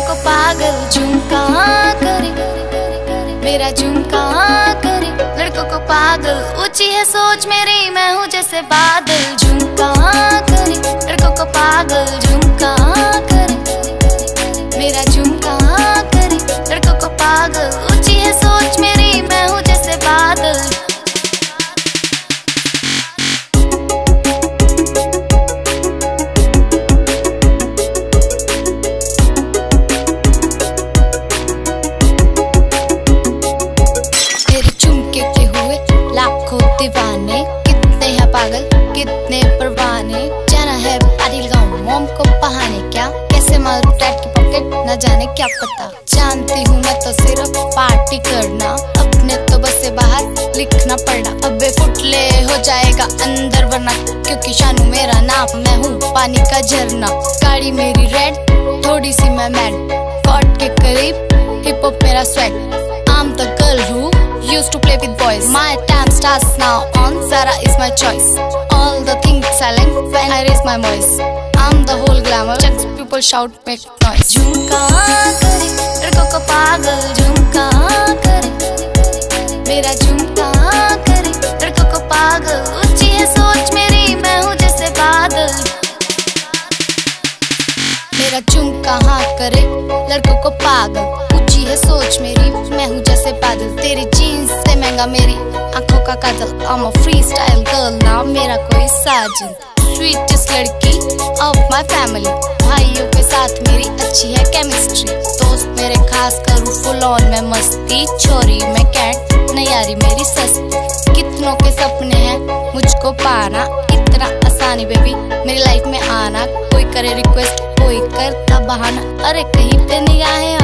को पागल झुमका करे, मेरा झुमका करे को पागल, ऊँची है सोच मेरी, मैं हूँ जैसे बादल, झुमका पागल ऊँची है सोच मेरी, मैं हूँ जैसे बादल तेरे झुमके के हुए लाखों दीवाने। कितने हैं पागल, कितने परवाने। जाना है पारी लगाऊँ मोम को बहाने। क्या कैसे मारू टैट ना जाने क्या पता। जानती हूँ मैं तो सिर्फ़ पार्टी करना। अपने तो बस से बाहर लिखना पड़ना। अबे फुटले हो जाएगा अंदर वरना। क्योंकि शानू मेरा नाम, मैं हूँ पानी का झरना। गाड़ी मेरी रेड थोड़ी सी मैं मैड कॉट के करीब हिप हॉप मेरा sweat I'm the girl who use to play with boys my time stars now on सारा is my choice all the things I like when I raise my voice I am the whole glamour people shout, make noise. झुमका करे लड़कों को पागल झुमका करे। मेरा झुमका करे लड़कों को पागल ऊँची है सोच मेरी मैं हूँ जैसे बादल। मेरा झुमका हाँ करे लड़कों को पागल ऊँची है सोच मेरी मैं हूँ जैसे बादल। तेरी जीन्स से महँगा मेरी आँखों का काजल I'm a freestyle girl ना मेरा कोई साजन स्वीटेस्ट लड़की ऑफ़ माय फैमिली भाइयों के साथ मेरी अच्छी है केमिस्ट्री दोस्त मेरे खास करूँ फुल ऑन में मस्ती, छोरी मैं कैट, नयारी मेरी सस्ती. कितनों के सपने हैं मुझको पाना इतना आसानी बेबी मेरी लाइफ में आना, कोई करे रिक्वेस्ट कोई करता बहाना. अरे कहीं पे निगाहें